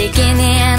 taking in